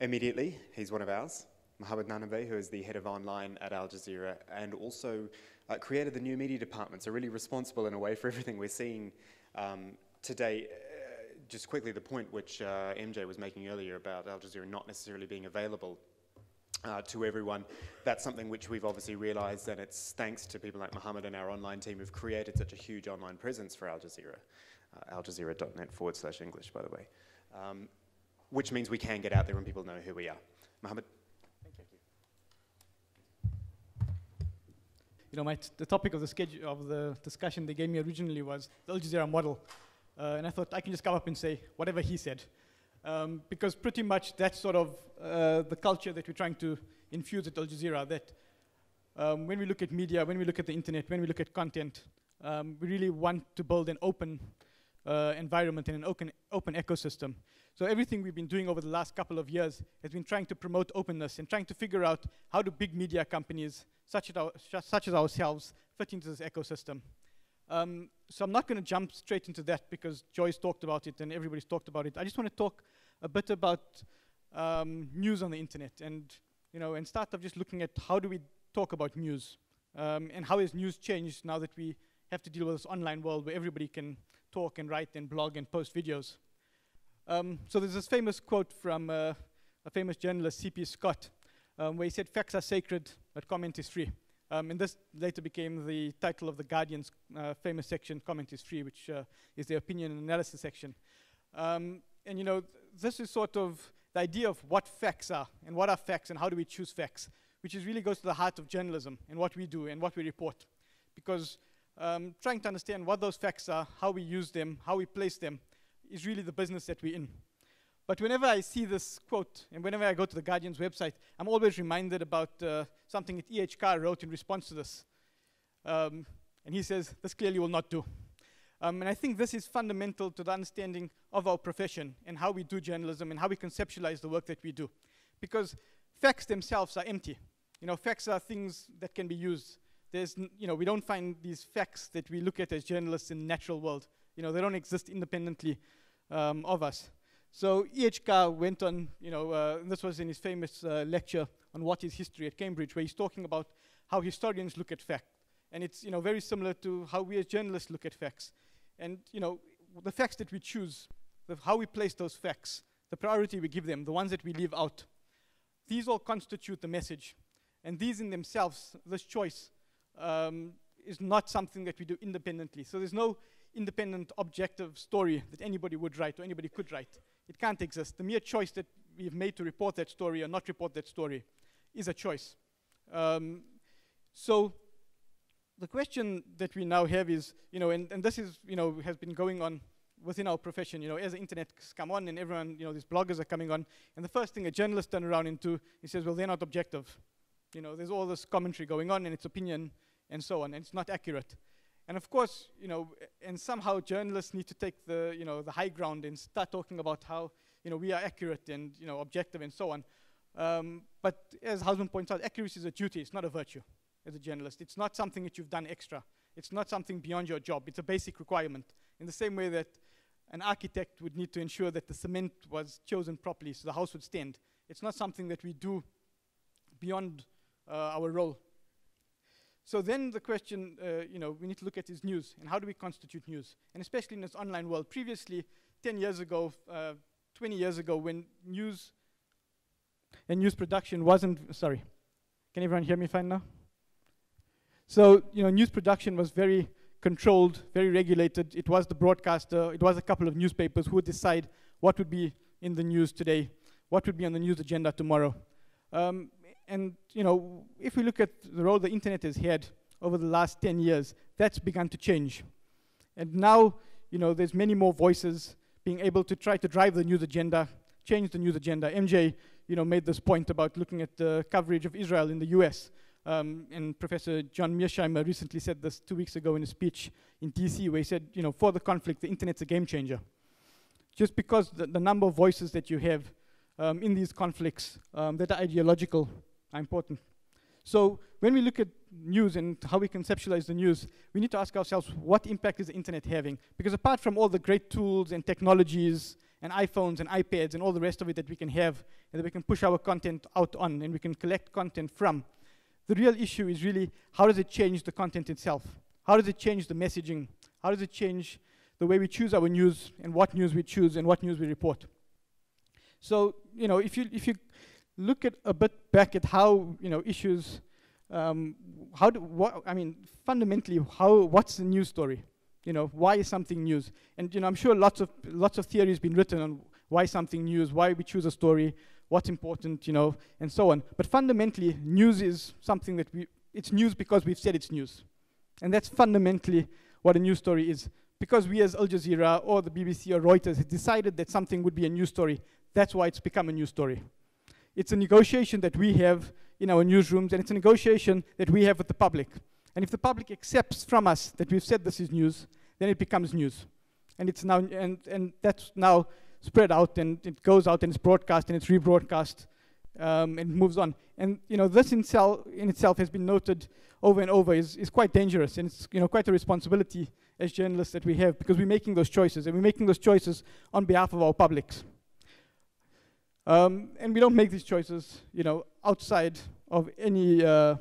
immediately. He's one of ours. Mohamed Nanabhay, who is the head of online at Al Jazeera, and also uh, created the new media department, so really responsible in a way for everything we're seeing um, today. Uh, just quickly, the point which uh, MJ was making earlier about Al Jazeera not necessarily being available uh, to everyone. That's something which we've obviously realized, and it's thanks to people like Mohammed and our online team who've created such a huge online presence for Al Jazeera. Uh, aljazeera.net forward slash English, by the way. Um, which means we can get out there and people know who we are. Mohamed? Thank you. You know, my the topic of the schedule of the discussion they gave me originally was the Al Jazeera model. Uh, and I thought I can just come up and say whatever he said. Um, because pretty much that's sort of uh, the culture that we're trying to infuse at Al Jazeera, that um, when we look at media, when we look at the internet, when we look at content, um, we really want to build an open uh, environment and an open, open ecosystem. So everything we've been doing over the last couple of years has been trying to promote openness and trying to figure out how do big media companies, such as, our, such as ourselves, fit into this ecosystem. Um, so I'm not going to jump straight into that because Joyce talked about it and everybody's talked about it. I just want to talk a bit about um, news on the internet and, you know, and start off just looking at how do we talk about news um, and how has news changed now that we have to deal with this online world where everybody can talk and write and blog and post videos. Um, so there's this famous quote from uh, a famous journalist, C.P. Scott, um, where he said, facts are sacred, but comment is free. Um, and this later became the title of The Guardian's uh, famous section, Comment is Free, which uh, is the opinion and analysis section. Um, and you know, th this is sort of the idea of what facts are, and what are facts, and how do we choose facts, which is really goes to the heart of journalism, and what we do, and what we report. Because um, trying to understand what those facts are, how we use them, how we place them, is really the business that we're in. But whenever I see this quote, and whenever I go to the Guardian's website, I'm always reminded about uh, something that E.H. Carr wrote in response to this. Um, and he says, this clearly will not do. Um, and I think this is fundamental to the understanding of our profession and how we do journalism and how we conceptualize the work that we do. Because facts themselves are empty. You know, facts are things that can be used. There's, you know, we don't find these facts that we look at as journalists in the natural world. You know, they don't exist independently um, of us. So E.H. Carr went on, you know, uh, this was in his famous uh, lecture on what is history at Cambridge, where he's talking about how historians look at fact. And it's, you know, very similar to how we as journalists look at facts. And, you know, the facts that we choose, how we place those facts, the priority we give them, the ones that we leave out, these all constitute the message. And these in themselves, this choice, um, is not something that we do independently. So there's no independent, objective story that anybody would write or anybody could write. It can't exist. The mere choice that we've made to report that story or not report that story is a choice. Um, so the question that we now have is, you know, and, and this is, you know, has been going on within our profession, you know, as the internet come on and everyone, you know, these bloggers are coming on, and the first thing a journalist turn around into, he says, well, they're not objective. You know, there's all this commentary going on and it's opinion and so on, and it's not accurate. And of course, you know, and somehow journalists need to take the, you know, the high ground and start talking about how, you know, we are accurate and, you know, objective and so on. Um, but as Husband points out, accuracy is a duty, it's not a virtue as a journalist. It's not something that you've done extra. It's not something beyond your job. It's a basic requirement. In the same way that an architect would need to ensure that the cement was chosen properly so the house would stand. It's not something that we do beyond uh, our role. So then the question, uh, you know, we need to look at is news and how do we constitute news? And especially in this online world. Previously, 10 years ago, uh, 20 years ago, when news and news production wasn't, sorry, can everyone hear me fine now? So, you know, news production was very controlled, very regulated. It was the broadcaster, it was a couple of newspapers who would decide what would be in the news today, what would be on the news agenda tomorrow. Um, and you know, if we look at the role the internet has had over the last 10 years, that's begun to change. And now, you know, there's many more voices being able to try to drive the news agenda, change the news agenda. MJ, you know, made this point about looking at the coverage of Israel in the US. Um, and Professor John Mearsheimer recently said this two weeks ago in a speech in DC where he said, you know, for the conflict, the internet's a game changer. Just because the, the number of voices that you have um, in these conflicts um, that are ideological are important. So when we look at news and how we conceptualize the news, we need to ask ourselves what impact is the internet having? Because apart from all the great tools and technologies and iPhones and iPads and all the rest of it that we can have and that we can push our content out on and we can collect content from. The real issue is really how does it change the content itself? How does it change the messaging? How does it change the way we choose our news and what news we choose and what news we report? So, you know, if you, if you look at a bit back at how, you know, issues, um, how do, what, I mean, fundamentally, how, what's the news story? You know, why is something news? And, you know, I'm sure lots of, lots of theories been written on why something news, why we choose a story, what's important, you know, and so on. But fundamentally, news is something that we, it's news because we've said it's news. And that's fundamentally what a news story is. Because we as Al Jazeera or the BBC or Reuters decided that something would be a news story, that's why it's become a news story. It's a negotiation that we have in our newsrooms, and it's a negotiation that we have with the public. And if the public accepts from us that we've said this is news, then it becomes news. And it's now, and, and that's now spread out and it goes out and it's broadcast and it's rebroadcast um, and moves on. And you know, this in, in itself has been noted over and over is, is quite dangerous and it's you know, quite a responsibility as journalists that we have because we're making those choices and we're making those choices on behalf of our publics. Um, and we don't make these choices you know, outside of any, uh,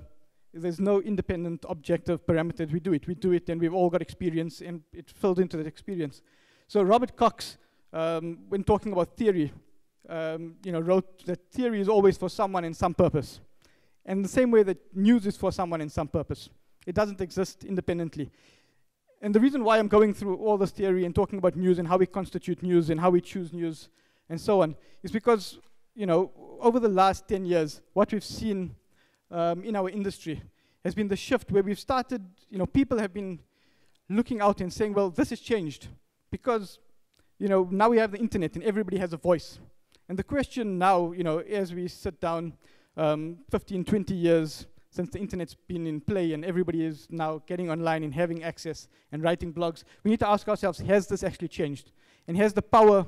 there's no independent objective parameters. We do it, we do it and we've all got experience and it filled into that experience. So Robert Cox um, when talking about theory, um, you know, wrote that theory is always for someone and some purpose. And the same way that news is for someone and some purpose. It doesn't exist independently. And the reason why I'm going through all this theory and talking about news and how we constitute news and how we choose news and so on is because, you know, over the last 10 years, what we've seen um, in our industry has been the shift where we've started, you know, people have been looking out and saying, well, this has changed because you know, now we have the internet and everybody has a voice. And the question now, you know, as we sit down um, 15, 20 years since the internet's been in play and everybody is now getting online and having access and writing blogs, we need to ask ourselves, has this actually changed? And has the power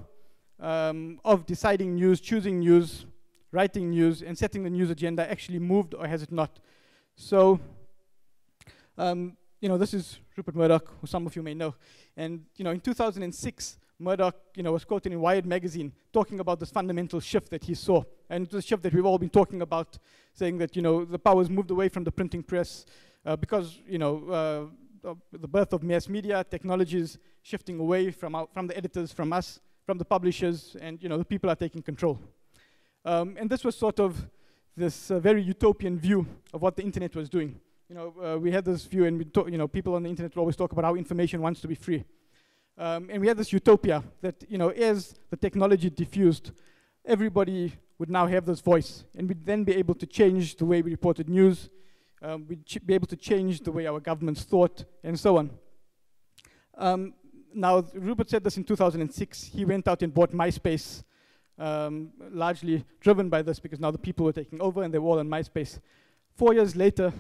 um, of deciding news, choosing news, writing news, and setting the news agenda actually moved or has it not? So, um, you know, this is Rupert Murdoch, who some of you may know. And, you know, in 2006, Murdoch, you know, was quoted in Wired magazine talking about this fundamental shift that he saw, and the shift that we've all been talking about, saying that you know the powers moved away from the printing press uh, because you know uh, the birth of mass media, technologies shifting away from our, from the editors, from us, from the publishers, and you know the people are taking control. Um, and this was sort of this uh, very utopian view of what the internet was doing. You know, uh, we had this view, and we you know people on the internet always talk about how information wants to be free. Um, and we had this utopia that, you know, as the technology diffused, everybody would now have this voice, and we'd then be able to change the way we reported news, um, we'd be able to change the way our governments thought, and so on. Um, now, Rupert said this in 2006. He went out and bought MySpace, um, largely driven by this because now the people were taking over and they were all on MySpace. Four years later,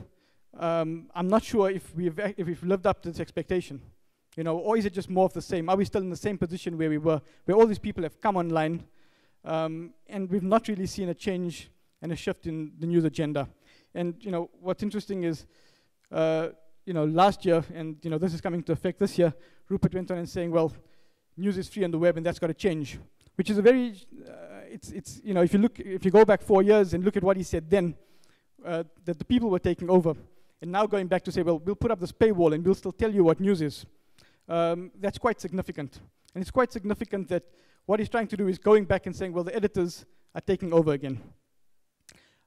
um, I'm not sure if we've, if we've lived up to this expectation. You know, or is it just more of the same? Are we still in the same position where we were, where all these people have come online, um, and we've not really seen a change and a shift in the news agenda? And you know, what's interesting is, uh, you know, last year, and you know, this is coming to effect this year. Rupert went on and saying, well, news is free on the web, and that's got to change, which is a very, uh, it's, it's, you know, if you look, if you go back four years and look at what he said then, uh, that the people were taking over, and now going back to say, well, we'll put up this paywall and we'll still tell you what news is um, that's quite significant. And it's quite significant that what he's trying to do is going back and saying, well, the editors are taking over again.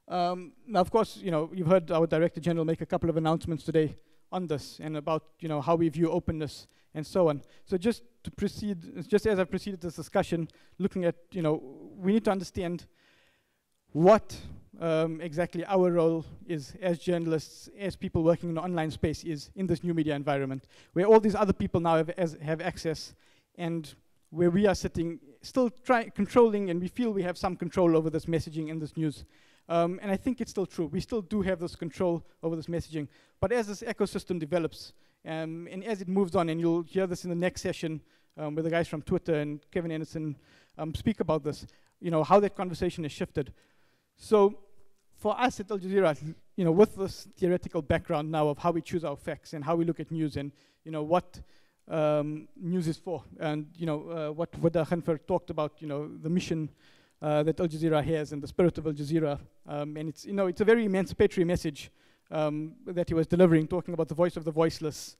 Um, now, of course, you know, you've heard our Director General make a couple of announcements today on this and about, you know, how we view openness and so on. So just to proceed, just as I've proceeded this discussion, looking at, you know, we need to understand what um, exactly our role is as journalists, as people working in the online space is in this new media environment, where all these other people now have, have access and where we are sitting, still try controlling and we feel we have some control over this messaging and this news. Um, and I think it's still true. We still do have this control over this messaging. But as this ecosystem develops, um, and as it moves on, and you'll hear this in the next session um, with the guys from Twitter and Kevin Anderson um, speak about this, you know, how that conversation has shifted. So for us at Al Jazeera, you know, with this theoretical background now of how we choose our facts and how we look at news and, you know, what um, news is for. And you know uh, what Wadah Khanfar talked about, you know, the mission uh, that Al Jazeera has and the spirit of Al Jazeera. Um, and it's you know it's a very emancipatory message um, that he was delivering, talking about the voice of the voiceless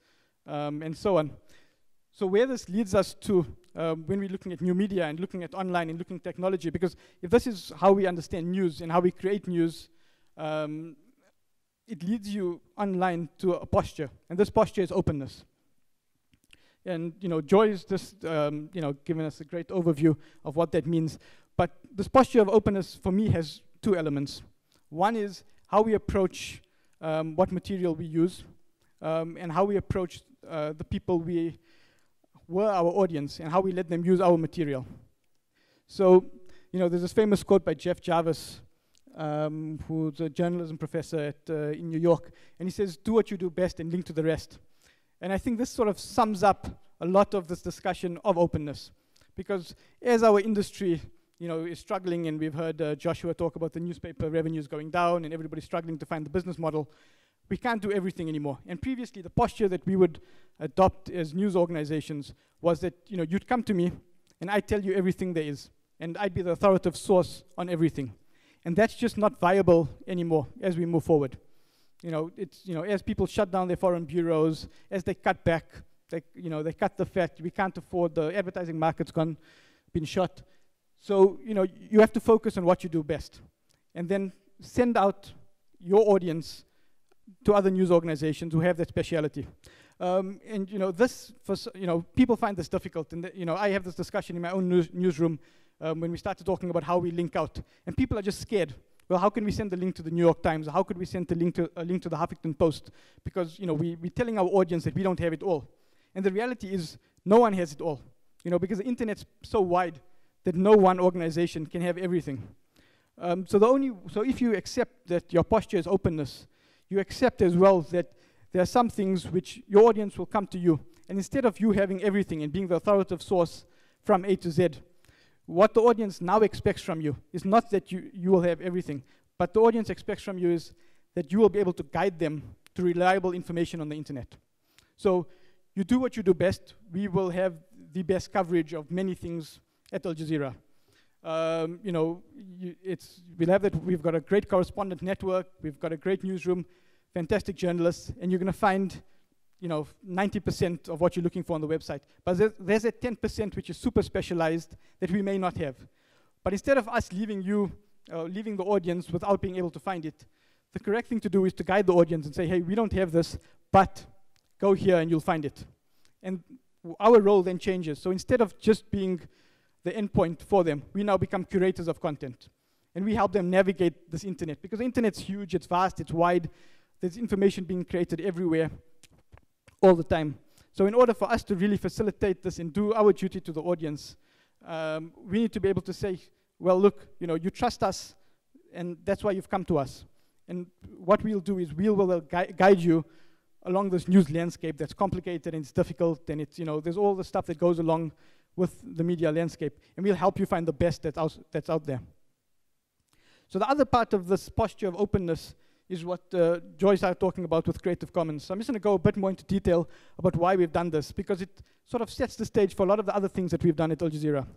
um, and so on. So where this leads us to um, when we're looking at new media and looking at online and looking at technology, because if this is how we understand news and how we create news, um, it leads you online to a posture, and this posture is openness. And you know, Joi is just um, you know given us a great overview of what that means. But this posture of openness for me has two elements. One is how we approach um, what material we use, um, and how we approach uh, the people we were our audience, and how we let them use our material. So, you know, there's this famous quote by Jeff Jarvis, um, who's a journalism professor at, uh, in New York, and he says, "Do what you do best and link to the rest." And I think this sort of sums up a lot of this discussion of openness, because as our industry you know, is struggling, and we've heard uh, Joshua talk about the newspaper revenues going down, and everybody's struggling to find the business model. We can't do everything anymore. And previously, the posture that we would adopt as news organizations was that, you know, you'd come to me, and I'd tell you everything there is, and I'd be the authoritative source on everything. And that's just not viable anymore as we move forward. You know, it's, you know, as people shut down their foreign bureaus, as they cut back, they, you know, they cut the fat, we can't afford, the advertising market's gone, been shot. So, you know, you have to focus on what you do best. And then send out your audience to other news organizations who have that speciality. Um, and you know, this, for, you know, people find this difficult. And you know, I have this discussion in my own news newsroom um, when we started talking about how we link out. And people are just scared. Well, how can we send the link to the New York Times? How could we send the link to, a link to the Huffington Post? Because you know, we, we're telling our audience that we don't have it all. And the reality is, no one has it all. You know, because the internet's so wide that no one organization can have everything. Um, so the only so if you accept that your posture is openness, you accept as well that there are some things which your audience will come to you, and instead of you having everything and being the authoritative source from A to Z, what the audience now expects from you is not that you, you will have everything, but the audience expects from you is that you will be able to guide them to reliable information on the internet. So you do what you do best. We will have the best coverage of many things at Al Jazeera. Um, you know, you, it's, we'll have that, we've got a great correspondent network, we've got a great newsroom, fantastic journalists, and you're going to find, you know, 90% of what you're looking for on the website. But there's, there's a 10% which is super specialized that we may not have. But instead of us leaving you, uh, leaving the audience without being able to find it, the correct thing to do is to guide the audience and say, hey, we don't have this, but go here and you'll find it. And our role then changes. So instead of just being the endpoint for them. We now become curators of content. And we help them navigate this internet because the internet's huge, it's vast, it's wide. There's information being created everywhere all the time. So in order for us to really facilitate this and do our duty to the audience, um, we need to be able to say, well, look, you know, you trust us, and that's why you've come to us. And what we'll do is we will gui guide you along this news landscape that's complicated and it's difficult, and it's, you know, there's all the stuff that goes along with the media landscape, and we'll help you find the best that's out, that's out there. So the other part of this posture of openness is what uh, started talking about with Creative Commons. So I'm just going to go a bit more into detail about why we've done this, because it sort of sets the stage for a lot of the other things that we've done at Al Jazeera.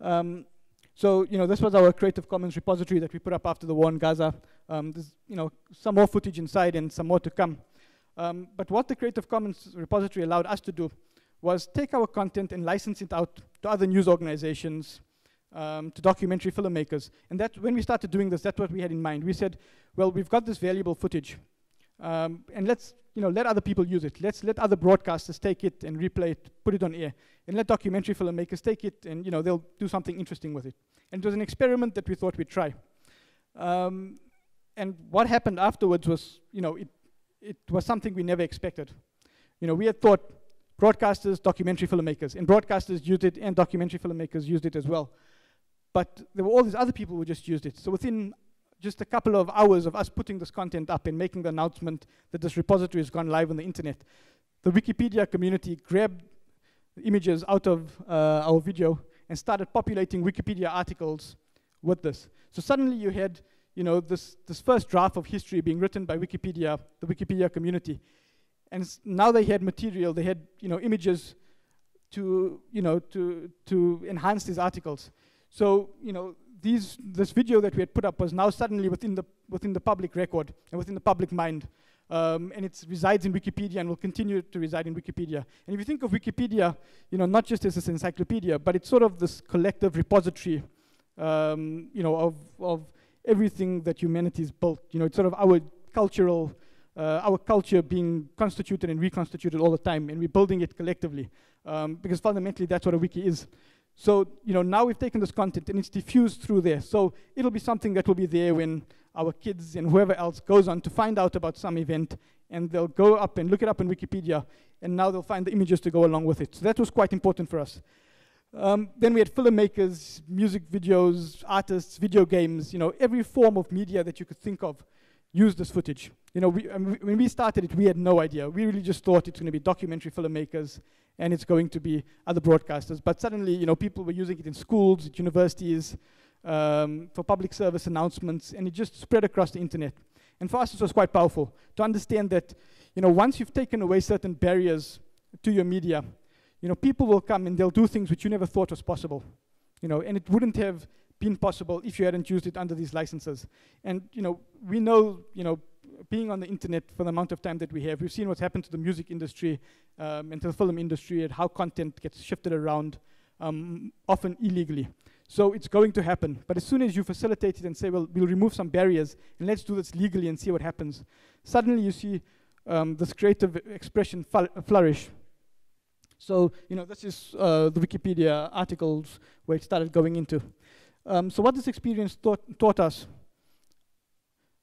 Um, so, you know, this was our Creative Commons repository that we put up after the war in Gaza. Um, there's, you know, some more footage inside and some more to come. Um, but what the Creative Commons repository allowed us to do was take our content and license it out to other news organizations, um, to documentary filmmakers. And that, when we started doing this, that's what we had in mind. We said, well, we've got this valuable footage, um, and let's you know, let other people use it. Let's let other broadcasters take it and replay it, put it on air, and let documentary filmmakers take it, and you know, they'll do something interesting with it. And it was an experiment that we thought we'd try. Um, and what happened afterwards was, you know, it, it was something we never expected. You know, we had thought broadcasters, documentary filmmakers. And broadcasters used it, and documentary filmmakers used it as well. But there were all these other people who just used it. So within just a couple of hours of us putting this content up and making the announcement that this repository has gone live on the internet, the Wikipedia community grabbed images out of uh, our video and started populating Wikipedia articles with this. So suddenly you had, you know, this, this first draft of history being written by Wikipedia, the Wikipedia community, and now they had material, they had you know images to you know to to enhance these articles. So you know these this video that we had put up was now suddenly within the within the public record and within the public mind. Um, and it resides in Wikipedia and will continue to reside in Wikipedia. And if you think of Wikipedia, you know, not just as this encyclopedia, but it's sort of this collective repository, um, you know, of, of everything that humanity has built. You know, it's sort of our cultural, uh, our culture being constituted and reconstituted all the time, and we're building it collectively. Um, because fundamentally, that's what a wiki is. So, you know, now we've taken this content and it's diffused through there. So it'll be something that will be there when our kids and whoever else goes on to find out about some event and they'll go up and look it up in Wikipedia and now they'll find the images to go along with it. So that was quite important for us. Um, then we had filmmakers, music videos, artists, video games, you know, every form of media that you could think of used this footage. You know, we, um, when we started it, we had no idea. We really just thought it's going to be documentary filmmakers and it's going to be other broadcasters. But suddenly, you know, people were using it in schools, at universities, um, for public service announcements, and it just spread across the internet. And for us, it was quite powerful to understand that, you know, once you've taken away certain barriers to your media, you know, people will come and they'll do things which you never thought was possible. You know, and it wouldn't have been possible if you hadn't used it under these licenses. And, you know, we know, you know, being on the internet for the amount of time that we have, we've seen what's happened to the music industry um, and to the film industry and how content gets shifted around, um, often illegally. So it's going to happen. But as soon as you facilitate it and say, well, we'll remove some barriers and let's do this legally and see what happens, suddenly you see um, this creative expression flourish. So, you know, this is uh, the Wikipedia articles where it started going into. Um, so what this experience taught, taught us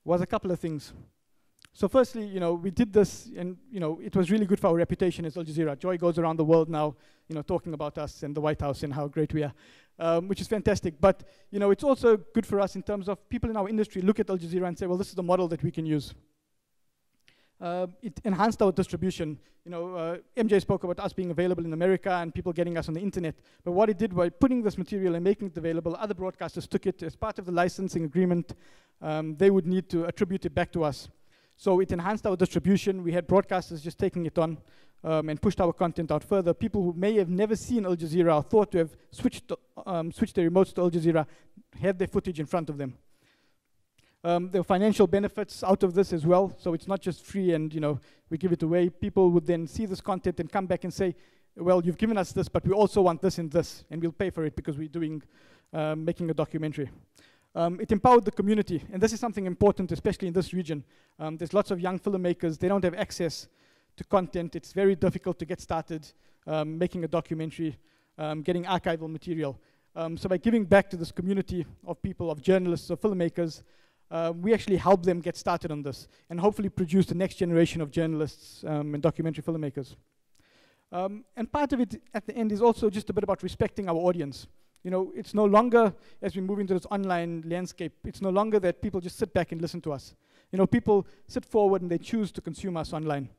was a couple of things. So firstly, you know, we did this and, you know, it was really good for our reputation as Al Jazeera. Joi goes around the world now, you know, talking about us and the White House and how great we are um, which is fantastic. But you know, it's also good for us in terms of people in our industry look at Al Jazeera and say, well, this is the model that we can use. Uh, it enhanced our distribution. You know, uh, MJ spoke about us being available in America and people getting us on the internet. But what it did by putting this material and making it available, other broadcasters took it as part of the licensing agreement. Um, they would need to attribute it back to us. So it enhanced our distribution. We had broadcasters just taking it on um, and pushed our content out further. People who may have never seen Al Jazeera or thought to have switched, um, switched their remotes to Al Jazeera had their footage in front of them. Um, there are financial benefits out of this as well, so it's not just free and you know we give it away. People would then see this content and come back and say, "Well, you've given us this, but we also want this and this, and we'll pay for it because we're doing um, making a documentary." Um, it empowered the community, and this is something important, especially in this region. Um, there's lots of young filmmakers; they don't have access to content. It's very difficult to get started um, making a documentary, um, getting archival material. So by giving back to this community of people, of journalists, of filmmakers, uh, we actually help them get started on this and hopefully produce the next generation of journalists um, and documentary filmmakers. Um, and part of it at the end is also just a bit about respecting our audience. You know, it's no longer, as we move into this online landscape, it's no longer that people just sit back and listen to us. You know, people sit forward and they choose to consume us online.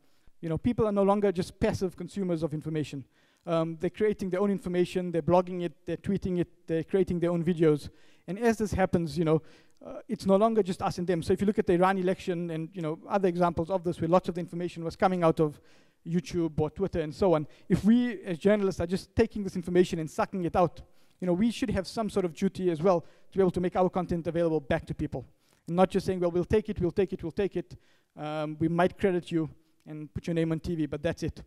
You know, people are no longer just passive consumers of information. Um, they're creating their own information, they're blogging it, they're tweeting it, they're creating their own videos. And as this happens, you know, uh, it's no longer just us and them. So if you look at the Iran election and you know other examples of this, where lots of the information was coming out of YouTube or Twitter and so on, if we as journalists are just taking this information and sucking it out, you know, we should have some sort of duty as well to be able to make our content available back to people, and not just saying, well, we'll take it, we'll take it, we'll take it. Um, we might credit you, and put your name on TV, but that's it.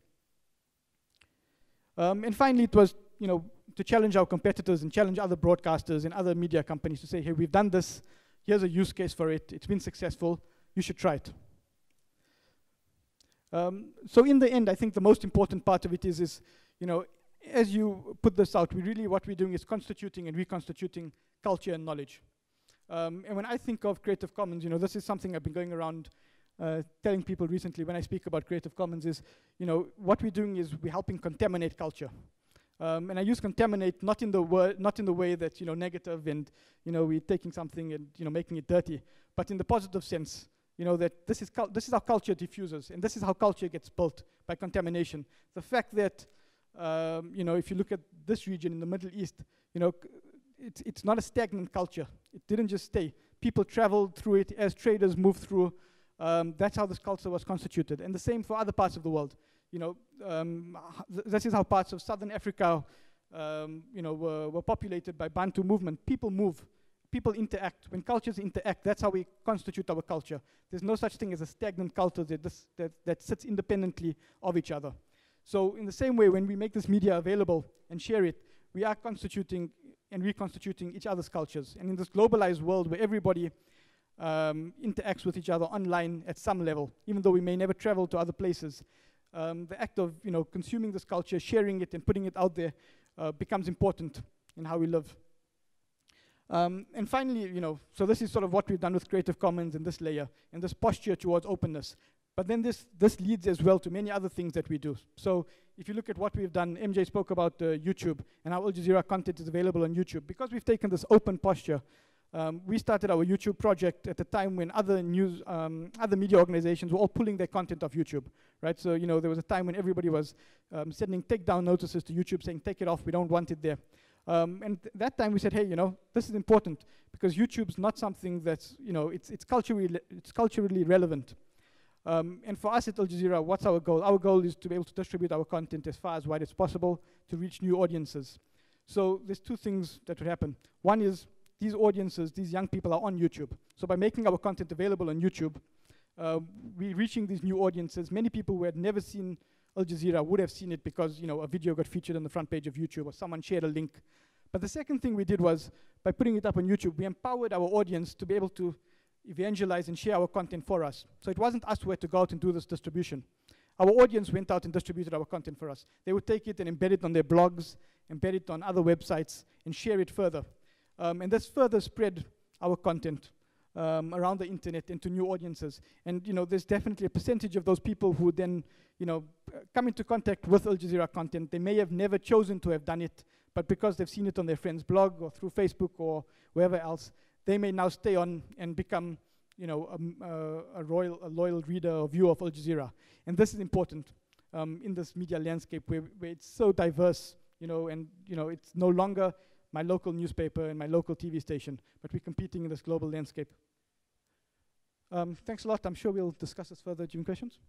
Um, and finally, it was, you know, to challenge our competitors and challenge other broadcasters and other media companies to say, hey, we've done this. Here's a use case for it. It's been successful. You should try it. Um, so in the end, I think the most important part of it is, is, you know, as you put this out, we really, what we're doing is constituting and reconstituting culture and knowledge. Um, and when I think of Creative Commons, you know, this is something I've been going around uh, telling people recently when I speak about Creative Commons is, you know, what we're doing is we're helping contaminate culture. Um, and I use contaminate not in the word, not in the way that you know negative and you know we're taking something and you know making it dirty, but in the positive sense. You know that this is this is how culture diffuses, and this is how culture gets built by contamination. The fact that um, you know if you look at this region in the Middle East, you know it's it's not a stagnant culture. It didn't just stay. People traveled through it as traders moved through Um, that's how this culture was constituted. And the same for other parts of the world. You know, um, th this is how parts of southern Africa, um, you know, were, were populated by Bantu movement. People move, people interact. When cultures interact, that's how we constitute our culture. There's no such thing as a stagnant culture that, this, that, that sits independently of each other. So in the same way, when we make this media available and share it, we are constituting and reconstituting each other's cultures. And in this globalized world where everybody um, interacts with each other online at some level, even though we may never travel to other places, um, the act of you know, consuming this culture, sharing it and putting it out there uh, becomes important in how we live. Um, and finally, you know, so this is sort of what we've done with Creative Commons in this layer, and this posture towards openness. But then this, this leads as well to many other things that we do. So if you look at what we've done, MJ spoke about uh, YouTube and how Al Jazeera content is available on YouTube. Because we've taken this open posture, um, we started our YouTube project at a time when other news, um, other media organizations were all pulling their content off YouTube, right? So, you know, there was a time when everybody was um, sending takedown notices to YouTube saying, take it off, we don't want it there. Um, and th that time we said, hey, you know, this is important because YouTube's not something that's, you know, it's, it's, culturally, it's culturally relevant. Um, and for us at Al Jazeera, what's our goal? Our goal is to be able to distribute our content as far as wide as possible to reach new audiences. So there's two things that would happen. One is these audiences, these young people are on YouTube. So by making our content available on YouTube, uh, we're reaching these new audiences. Many people who had never seen Al Jazeera would have seen it because you know a video got featured on the front page of YouTube or someone shared a link. But the second thing we did was by putting it up on YouTube, we empowered our audience to be able to evangelize and share our content for us. So it wasn't us who had to go out and do this distribution. Our audience went out and distributed our content for us. They would take it and embed it on their blogs, embed it on other websites, and share it further. Um, and this further spread our content um, around the internet into new audiences. And you know, there's definitely a percentage of those people who then, you know, come into contact with Al Jazeera content. They may have never chosen to have done it, but because they've seen it on their friend's blog or through Facebook or wherever else, they may now stay on and become you know, a, uh, a, royal, a loyal reader or viewer of Al Jazeera. And this is important um, in this media landscape where, where it's so diverse, you know, and you know, it's no longer my local newspaper and my local TV station, but we're competing in this global landscape. Um, thanks a lot. I'm sure we'll discuss this further. during questions?